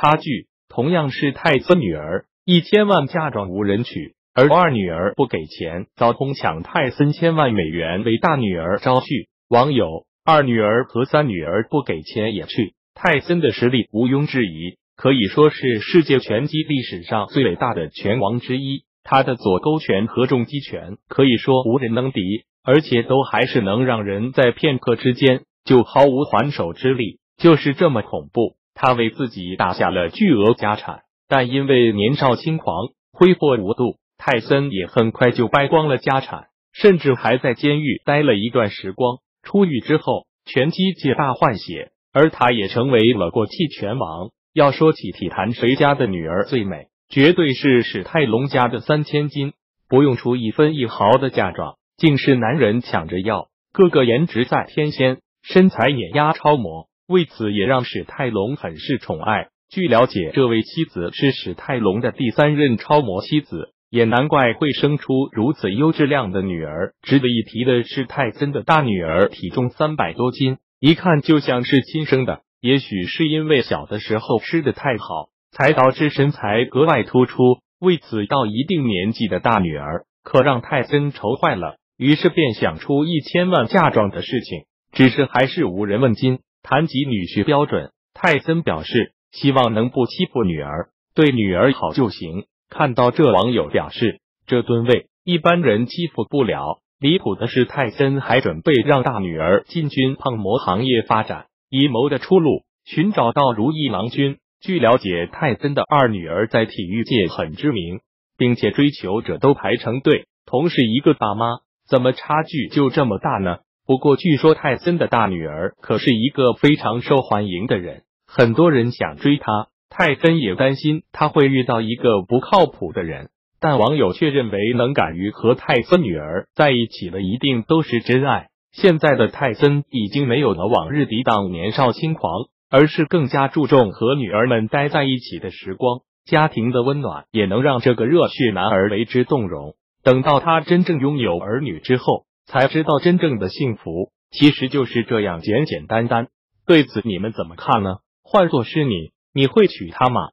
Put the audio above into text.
差距。同样是太子女儿，一千万嫁妆无人娶，而二女儿不给钱，遭哄抢泰森千万美元为大女儿招婿。网友：二女儿和三女儿不给钱也去。泰森的实力毋庸置疑，可以说是世界拳击历史上最伟大的拳王之一。他的左勾拳和重击拳可以说无人能敌，而且都还是能让人在片刻之间就毫无还手之力，就是这么恐怖。他为自己打下了巨额家产，但因为年少轻狂，挥霍无度，泰森也很快就败光了家产，甚至还在监狱待了一段时光。出狱之后，拳击界大换血，而他也成为了过气拳王。要说起体坛谁家的女儿最美，绝对是史泰龙家的三千金，不用出一分一毫的嫁妆，竟是男人抢着要，个个颜值在天仙，身材碾压超模。为此也让史泰龙很是宠爱。据了解，这位妻子是史泰龙的第三任超模妻子，也难怪会生出如此优质量的女儿。值得一提的是，泰森的大女儿体重三百多斤，一看就像是亲生的。也许是因为小的时候吃的太好，才导致身材格外突出。为此，到一定年纪的大女儿可让泰森愁坏了，于是便想出一千万嫁妆的事情，只是还是无人问津。谈及女婿标准，泰森表示希望能不欺负女儿，对女儿好就行。看到这，网友表示这吨位一般人欺负不了。离谱的是，泰森还准备让大女儿进军胖模行业发展，以谋的出路，寻找到如意郎君。据了解，泰森的二女儿在体育界很知名，并且追求者都排成队，同是一个大妈，怎么差距就这么大呢？不过，据说泰森的大女儿可是一个非常受欢迎的人，很多人想追她。泰森也担心他会遇到一个不靠谱的人，但网友却认为能敢于和泰森女儿在一起的，一定都是真爱。现在的泰森已经没有了往日抵挡年少轻狂，而是更加注重和女儿们待在一起的时光，家庭的温暖也能让这个热血男儿为之动容。等到他真正拥有儿女之后。才知道真正的幸福其实就是这样简简单单。对此你们怎么看呢？换做是你，你会娶她吗？